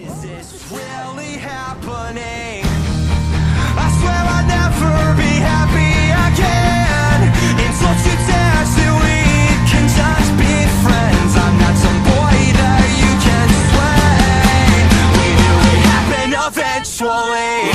Is this really happening? I swear I'll never be happy again. It's what you dare to we can just be friends. I'm not some boy that you can sway. We knew it happened eventually.